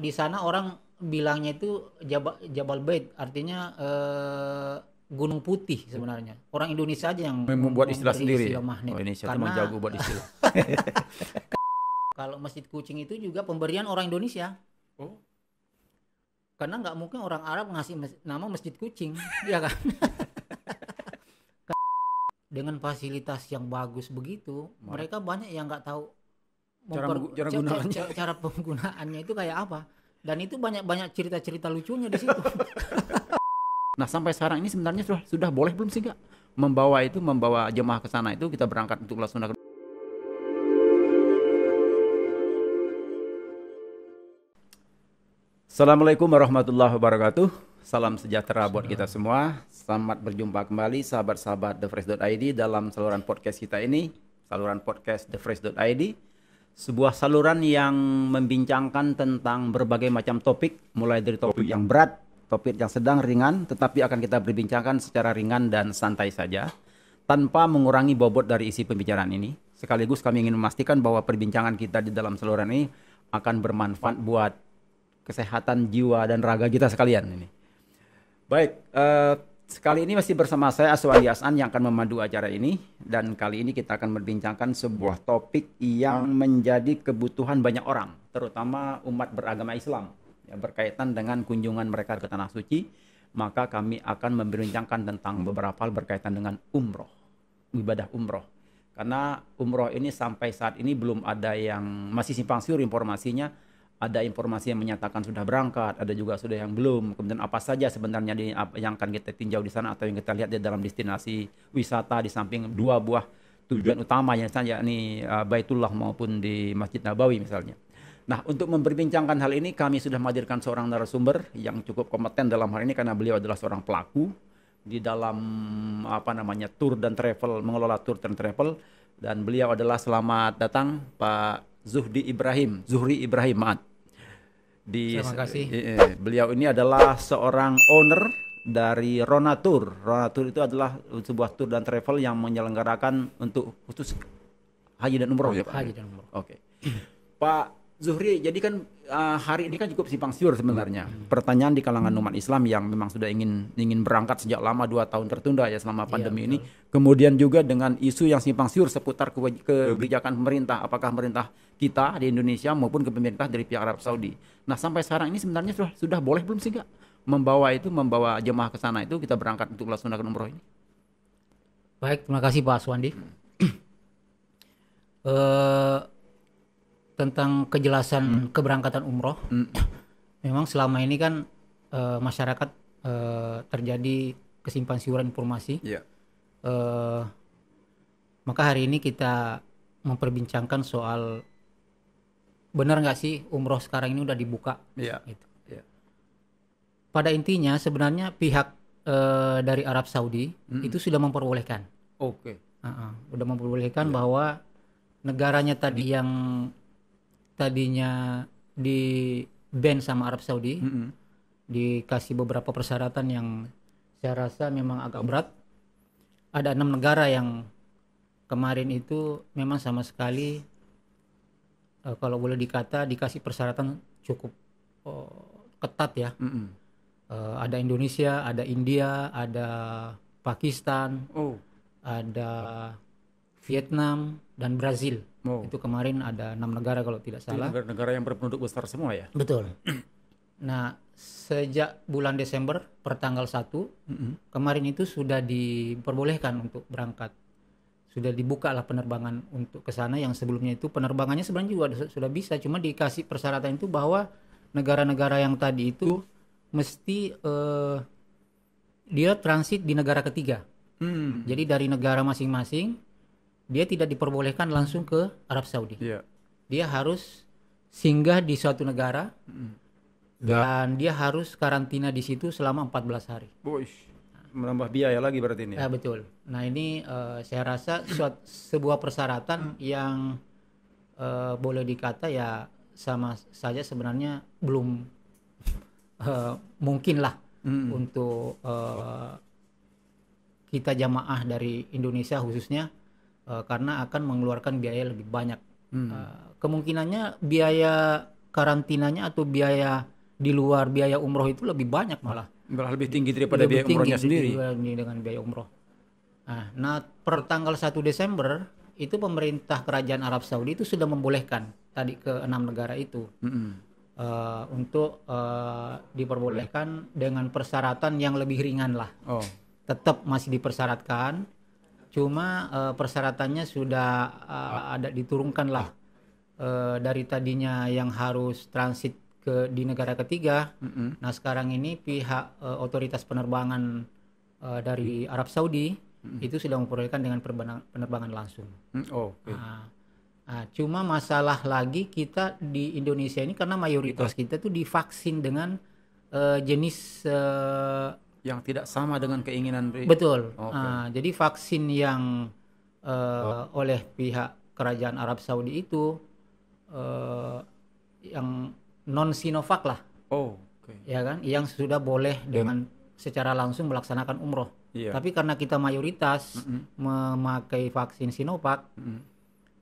Di sana orang bilangnya itu Jabal, Jabal Bait, artinya eh, Gunung Putih sebenarnya. Orang Indonesia aja yang Membuat istilah sendiri. istilah magnet. Oh, Indonesia Karena jago buat istilah. kalau Masjid Kucing itu juga pemberian orang Indonesia. Oh. Karena nggak mungkin orang Arab ngasih mas- nama Masjid Kucing, ya kan? Dengan fasilitas yang bagus begitu, mereka banyak yang nggak tahu Cara cara ca- ca- gunaannya. ca- cara penggunaannya itu kayak apa. Dan itu banyak-banyak cerita-cerita lucunya di situ. Nah sampai sekarang ini sebenarnya sudah sudah boleh belum sih kak membawa itu membawa jemaah ke sana itu kita berangkat untuk melaksanakan Assalamualaikum warahmatullahi wabarakatuh. Salam sejahtera buat kita semua. Selamat berjumpa kembali sahabat-sahabat TheFresh.id dalam saluran podcast kita ini, saluran podcast TheFresh.id. Sebuah saluran yang membincangkan tentang berbagai macam topik, mulai dari topik yang berat, topik yang sedang ringan, tetapi akan kita berbincangkan secara ringan dan santai saja, tanpa mengurangi bobot dari isi pembicaraan ini. Sekaligus kami ingin memastikan bahwa perbincangan kita di dalam saluran ini akan bermanfaat buat kesehatan jiwa dan raga kita sekalian ini. Baik, eh, sekali ini masih bersama saya Aswandi Hasan yang akan memandu acara ini dan kali ini kita akan membincangkan sebuah topik yang menjadi kebutuhan banyak orang, terutama umat beragama Islam yang berkaitan dengan kunjungan mereka ke tanah suci. Maka kami akan membincangkan tentang beberapa hal berkaitan dengan umroh, ibadah umroh. Karena umroh ini sampai saat ini belum ada yang masih simpang siur informasinya ada informasi yang menyatakan sudah berangkat, ada juga sudah yang belum. Kemudian apa saja sebenarnya di, yang akan kita tinjau di sana atau yang kita lihat di dalam destinasi wisata di samping dua buah tujuan utama yang saja ini uh, Baitullah maupun di Masjid Nabawi misalnya. Nah, untuk memperbincangkan hal ini kami sudah menghadirkan seorang narasumber yang cukup kompeten dalam hal ini karena beliau adalah seorang pelaku di dalam apa namanya tour dan travel, mengelola tour dan travel dan beliau adalah selamat datang Pak Zuhdi Ibrahim, Zuhri Ibrahim, maaf di Terima kasih. eh, eh, beliau ini adalah seorang owner dari Rona Tour. Rona Tour itu adalah sebuah tour dan travel yang menyelenggarakan untuk khusus haji dan umroh ya Pak. Haji dan umroh. Oke. Pak Zuhri, jadi kan uh, hari ini kan cukup simpang siur sebenarnya. Pertanyaan di kalangan umat Islam yang memang sudah ingin ingin berangkat sejak lama dua tahun tertunda ya selama pandemi ini. Kemudian juga dengan isu yang simpang siur seputar kewa- kebijakan pemerintah, apakah pemerintah kita di Indonesia maupun ke pemerintah dari pihak Arab Saudi. Nah sampai sekarang ini sebenarnya sudah sudah boleh belum sih kak membawa itu membawa jemaah ke sana itu kita berangkat untuk melaksanakan umroh ini? Baik, terima kasih Pak Aswandi. Eh, tentang kejelasan keberangkatan umroh, Hmm. memang selama ini kan eh, masyarakat eh, terjadi kesimpan siuran informasi. Iya. Eh, maka hari ini kita memperbincangkan soal benar nggak sih umroh sekarang ini udah dibuka? Iya. Gitu. Iya. Pada intinya sebenarnya pihak eh, dari Arab Saudi Mm-mm. itu sudah memperbolehkan. Oke. Uh-uh, udah memperbolehkan Iya. bahwa negaranya tadi yang tadinya di ban sama Arab Saudi Mm-mm. dikasih beberapa persyaratan yang saya rasa memang agak berat. Ada enam negara yang kemarin itu memang sama sekali eh, kalau boleh dikata dikasih persyaratan cukup oh, ketat ya. Mm-mm. Eh, ada Indonesia, ada India, ada Pakistan, Oh. ada Vietnam dan Brazil. Oh. Itu kemarin ada enam negara kalau tidak salah. negara-negara yang berpenduduk besar semua ya? Betul. Nah, sejak bulan Desember pertanggal 1 Mm-mm. kemarin itu sudah diperbolehkan untuk berangkat. Sudah dibuka lah penerbangan untuk ke sana yang sebelumnya itu penerbangannya sebenarnya juga sudah bisa cuma dikasih persyaratan itu bahwa negara-negara yang tadi itu mesti eh, dia transit di negara ketiga. Hmm. Jadi dari negara masing-masing dia tidak diperbolehkan langsung ke Arab Saudi. Iya. Dia harus singgah di suatu negara Mm. dan dia harus karantina di situ selama 14 hari. Boish. Menambah biaya lagi berarti ini. Ya betul. Nah ini eh, saya rasa suat- sebuah persyaratan yang eh, boleh dikata ya sama saja sebenarnya belum eh, mungkin lah Mm. untuk eh, kita jamaah dari Indonesia khususnya eh, karena akan mengeluarkan biaya lebih banyak. Hmm. Eh, kemungkinannya biaya karantinanya atau biaya di luar biaya umroh itu lebih banyak malah. Malah lebih tinggi daripada lebih biaya umrohnya sendiri. dengan biaya umroh. Nah, nah, per tanggal 1 Desember itu pemerintah kerajaan Arab Saudi itu sudah membolehkan tadi ke enam negara itu Mm-mm. eh, untuk eh, diperbolehkan dengan persyaratan yang lebih ringan lah. Oh, Tetap masih dipersyaratkan, cuma eh, persyaratannya sudah eh, ada diturunkan lah Eh, dari tadinya yang harus transit ke di negara ketiga Mm-mm. Nah sekarang ini pihak eh, otoritas penerbangan eh, dari Arab Saudi itu sudah memperbolehkan dengan penerbangan, langsung. Mm, oh, oke. Nah, nah, cuma masalah lagi kita di Indonesia ini karena mayoritas kita tuh divaksin dengan eh, jenis eh, Yang tidak sama dengan keinginan betul. Oke. Nah, jadi vaksin yang eh, oleh pihak kerajaan Arab Saudi itu eh, yang non Sinovac lah, Oh, oke. ya kan, yang sudah boleh dengan secara langsung melaksanakan umroh. Iya. Tapi karena kita mayoritas memakai vaksin Sinovac, Mm-mm.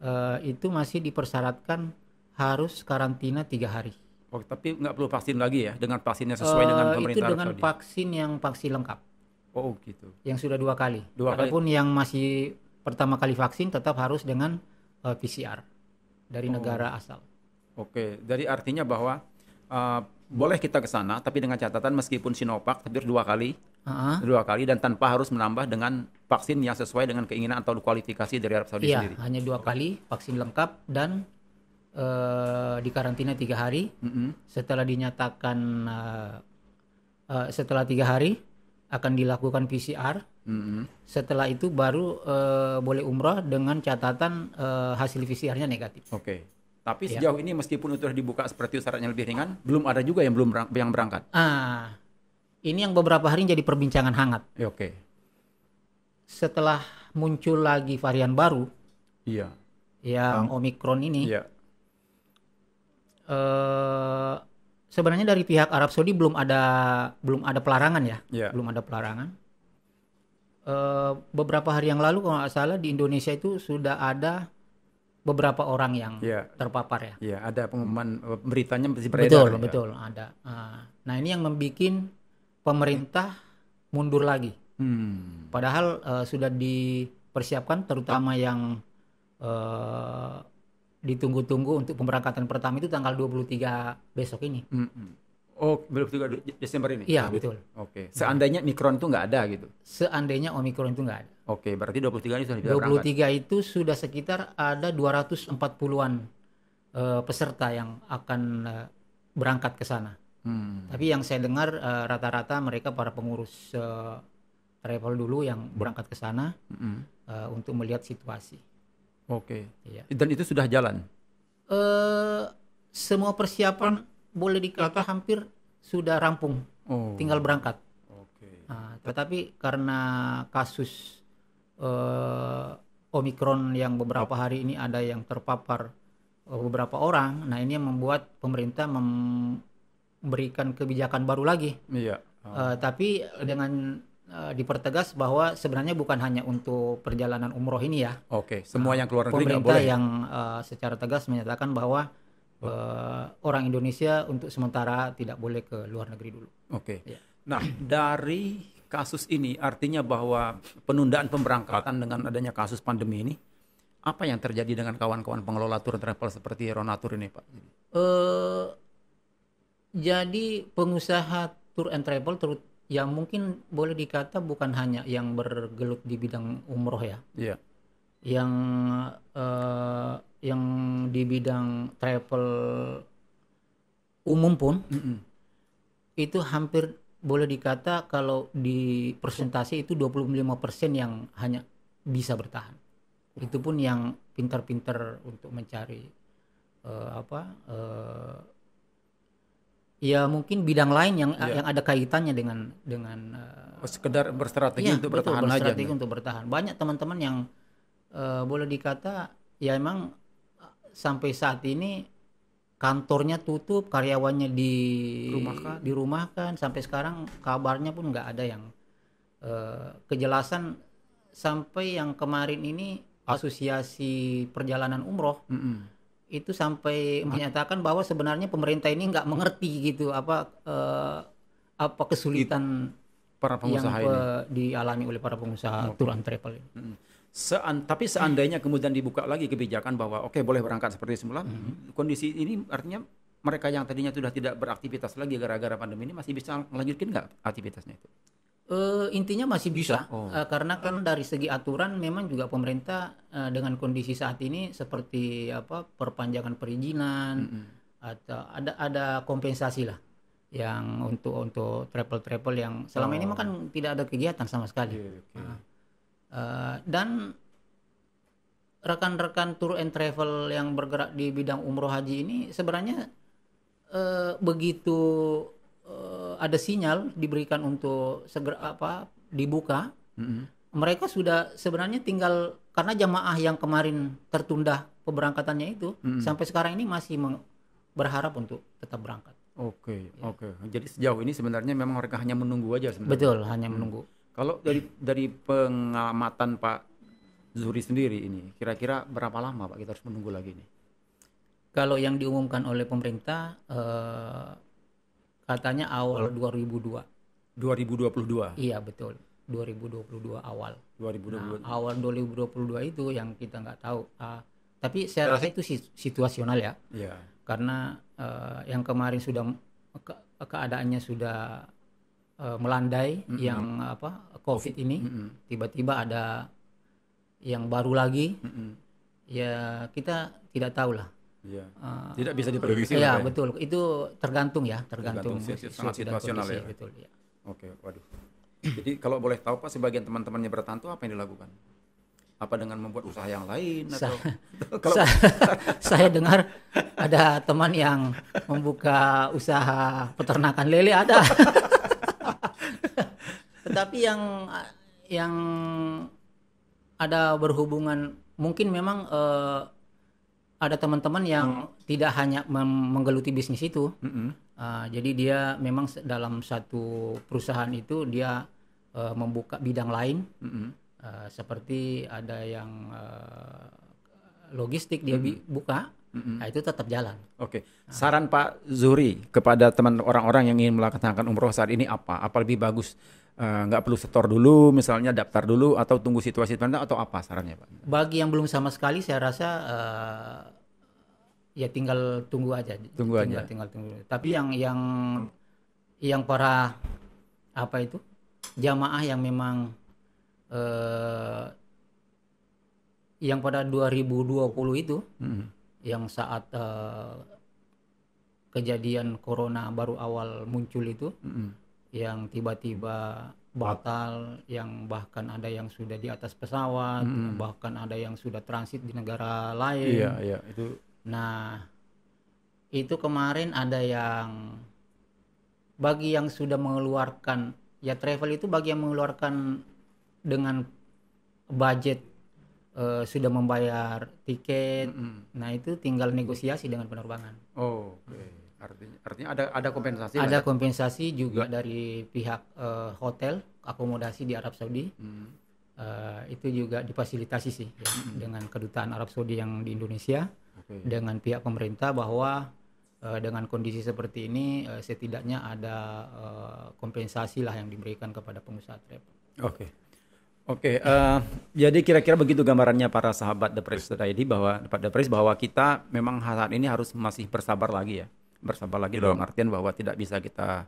eh, itu masih dipersyaratkan harus karantina tiga hari. Oh, tapi nggak perlu vaksin lagi ya dengan vaksinnya sesuai dengan Eh, itu pemerintah Arab dengan Saudi. vaksin yang vaksin lengkap, Oh, gitu. yang sudah dua kali. Dua kali. Adapun yang masih pertama kali vaksin tetap harus dengan eh, PCR dari Oh. negara asal. Oke, jadi artinya bahwa uh, boleh kita ke sana, tapi dengan catatan meskipun Sinovac, tapi dua kali, Ah, dua kali dan tanpa harus menambah dengan vaksin yang sesuai dengan keinginan atau kualifikasi dari Arab Saudi Iya, sendiri. hanya dua kali vaksin lengkap dan eh, dikarantina tiga hari. Mm-mm. Setelah dinyatakan eh, eh, setelah tiga hari akan dilakukan PCR. Mm-mm. Setelah itu baru eh, boleh umrah dengan catatan eh, hasil PCR-nya negatif. Oke. Tapi Iya. sejauh ini meskipun itu sudah dibuka seperti syaratnya lebih ringan, belum ada juga yang belum berang- yang berangkat. Ah, ini yang beberapa hari jadi perbincangan hangat. Ya, Oke. Setelah muncul lagi varian baru Iya. yang Omikron ini, Iya. Eh, sebenarnya dari pihak Arab Saudi belum ada belum ada pelarangan ya, Iya. belum ada pelarangan. Eh, beberapa hari yang lalu kalau nggak salah di Indonesia itu sudah ada beberapa orang yang Iya. terpapar ya. Iya, ada pengumuman eh, beritanya masih Betul, beredar. ya. betul ada. Ah, Nah ini yang membuat pemerintah mundur lagi. Hmm. Padahal eh, sudah dipersiapkan terutama yang eh, ditunggu-tunggu untuk pemberangkatan pertama itu tanggal 23 besok ini. Mm-mm. Oh, belum juga De- Desember ini? Iya, betul. Oke. Seandainya Mikron itu nggak ada gitu. Seandainya Omikron itu nggak ada. Oke, berarti 23 ini sudah bisa berangkat. 23 itu sudah sekitar ada 240-an eh, peserta yang akan eh, berangkat ke sana. Hmm. Tapi yang saya dengar eh, rata-rata mereka para pengurus eh, travel dulu yang berangkat ke sana Mm-mm. eh, untuk melihat situasi. Oke. Iya. Dan itu sudah jalan. eh semua persiapan boleh dikata hampir sudah rampung, Oh. tinggal berangkat. Oke. Nah, tetapi karena kasus eh, Omikron yang beberapa hari ini ada yang terpapar eh, beberapa orang, nah ini yang membuat pemerintah memberikan kebijakan baru lagi. Iya. Oh. Eh, tapi dengan eh, dipertegas bahwa sebenarnya bukan hanya untuk perjalanan umroh ini ya, Oke, semua yang keluar negeri nggak pemerintah boleh. yang eh, secara tegas menyatakan bahwa eh, orang Indonesia untuk sementara tidak boleh ke luar negeri dulu. Oke. Iya. Nah, dari kasus ini artinya bahwa penundaan pemberangkatan dengan adanya kasus pandemi ini apa yang terjadi dengan kawan-kawan pengelola tour travel seperti Ronatur ini, Pak? Eh, jadi pengusaha tour and travel terut yang mungkin boleh dikata bukan hanya yang bergelut di bidang umroh ya, Iya. yang eh, yang di bidang travel umum pun Mm-mm. itu hampir boleh dikata kalau di persentase itu 25% yang hanya bisa bertahan. Itu pun yang pintar-pintar untuk mencari eh, apa eh, ya mungkin bidang lain yang Iya. yang ada kaitannya dengan dengan Oh, sekedar berstrategi iya, untuk betul, bertahan aja. berstrategi untuk bertahan. Banyak teman-teman yang eh, boleh dikata ya emang eh, sampai saat ini kantornya tutup, karyawannya di Rumahkan. dirumahkan sampai sekarang kabarnya pun nggak ada yang eh, kejelasan sampai yang kemarin ini asosiasi perjalanan umroh Mm-mm. Itu sampai menyatakan bahwa sebenarnya pemerintah ini nggak mengerti gitu apa eh, apa kesulitan Para yang pengusaha ini. pe- dialami oleh para pengusaha tour and travel ini. Mm. Sean- tapi seandainya kemudian dibuka lagi kebijakan bahwa oke boleh berangkat seperti semula, Mm-hmm. kondisi ini artinya mereka yang tadinya sudah tidak beraktivitas lagi gara-gara pandemi ini masih bisa melanjutkan nggak aktivitasnya itu? Eh, intinya masih bisa Oh. Eh, karena kan dari segi aturan memang juga pemerintah eh, dengan kondisi saat ini seperti apa perpanjangan perizinan atau ada ada kompensasi lah yang untuk untuk travel travel yang selama ini mah kan tidak ada kegiatan sama sekali. Eh, dan rekan-rekan tour and travel yang bergerak di bidang umroh haji ini sebenarnya eh, begitu ada sinyal diberikan untuk segera apa dibuka Mm-mm. mereka sudah sebenarnya tinggal karena jamaah yang kemarin tertunda keberangkatannya itu sampai sekarang ini masih meng- berharap untuk tetap berangkat Oke, oke. Jadi sejauh ini sebenarnya memang mereka hanya menunggu aja sebenarnya. betul hanya menunggu Kalau dari dari pengamatan Pak Zuri sendiri ini, kira-kira berapa lama Pak kita harus menunggu lagi nih? kalau yang diumumkan oleh pemerintah eh, katanya awal 2002 2022. iya betul 2022 awal 2022. Nah, awal 2022 itu yang kita nggak tahu. Ah, tapi saya rasa itu si- situasional ya, Iya. karena eh, yang kemarin sudah ke- keadaannya sudah eh, melandai, yang apa COVID ini, tiba-tiba ada yang baru lagi, Mm-mm. ya kita tidak tahu lah. Iya. Ah, Tidak bisa diprediksi ya lah, Pak, ya? betul, itu tergantung ya, tergantung, Tergantung situasi sangat situasional kondisi, ya. betul ya. Oke, waduh. Jadi kalau boleh tahu Pak, sebagian teman-temannya bertahan tuh apa yang dilakukan? Apa dengan membuat usaha yang lain atau kalau Sa- saya dengar ada teman yang membuka usaha peternakan lele ada. Tetapi yang yang ada berhubungan mungkin memang eh, ada teman-teman yang tidak hanya menggeluti bisnis itu. Mm-mm. Ah, jadi dia memang dalam satu perusahaan itu dia eh, membuka bidang lain Mm-mm. Eh, seperti ada yang eh, logistik dia bi- buka, nah itu tetap jalan. Oke, saran Pak Zuri kepada teman orang-orang yang ingin melaksanakan umroh saat ini apa? Apa lebih bagus eh, nggak perlu setor dulu, misalnya daftar dulu, atau tunggu situasi tertentu, atau apa sarannya Pak? Bagi yang belum sama sekali, saya rasa eh, ya tinggal tunggu aja. Tunggu tinggal, aja. Tinggal tunggu. Tapi yang yang yang para apa itu jamaah yang memang eh, yang pada 2020 itu Mm-mm. Yang saat eh, kejadian corona baru awal muncul itu Mm-mm. yang tiba-tiba batal yang bahkan ada yang sudah di atas pesawat bahkan ada yang sudah transit di negara lain. Iya, iya, itu. Nah itu kemarin ada yang bagi yang sudah mengeluarkan ya travel itu bagi yang mengeluarkan dengan budget eh, sudah membayar tiket nah itu tinggal negosiasi dengan penerbangan Oh, oke. Artinya, artinya ada ada kompensasi ada ya? kompensasi juga dari pihak eh, hotel akomodasi di Arab Saudi Hmm. Eh, itu juga difasilitasi sih ya, dengan kedutaan Arab Saudi yang di Indonesia Oke. dengan pihak pemerintah bahwa dengan kondisi seperti ini setidaknya ada eh, kompensasi lah yang diberikan kepada pengusaha travel. Oke. Oke, eh, jadi kira-kira begitu gambarannya para sahabat The Press ID bahwa The Press bahwa kita memang saat ini harus masih bersabar lagi ya. Bersabar lagi dalam artian bahwa tidak bisa kita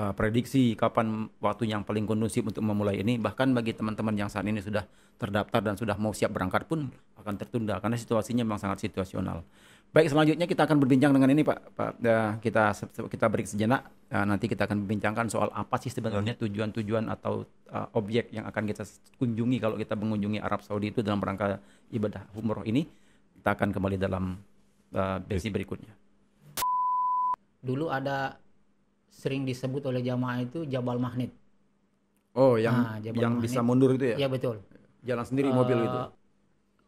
eh, prediksi kapan waktu yang paling kondusif untuk memulai ini. Bahkan bagi teman-teman yang saat ini sudah terdaftar dan sudah mau siap berangkat pun akan tertunda karena situasinya memang sangat situasional. Baik, selanjutnya kita akan berbincang dengan ini Pak. Pak eh, kita kita break sejenak. Eh, nanti kita akan membincangkan soal apa sih sebenarnya tujuan-tujuan atau eh, objek yang akan kita kunjungi kalau kita mengunjungi Arab Saudi itu dalam rangka ibadah umroh ini. Kita akan kembali dalam sesi berikutnya. Dulu ada sering disebut oleh jamaah itu Jabal Magnet. Oh, yang Nah, Jabal yang Magnet. bisa mundur itu ya? Ya betul. Jalan sendiri mobil itu.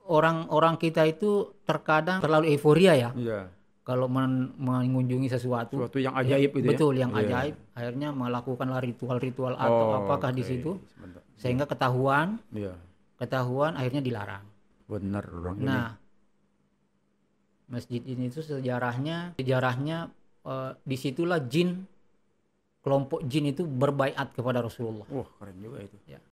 Orang-orang kita itu terkadang terlalu euforia ya Iya. kalau men- mengunjungi sesuatu. Suatu yang ajaib itu ya. Betul, yang Iya. ajaib. Akhirnya melakukanlah ritual-ritual atau Oh, apakah di oke. situ Sebentar. sehingga ketahuan, Iya. ketahuan akhirnya dilarang. Benar orang ini. Nah, Masjid ini itu sejarahnya sejarahnya eh, di situlah jin kelompok jin itu berbaiat kepada Rasulullah. Wah, keren juga itu. Ya.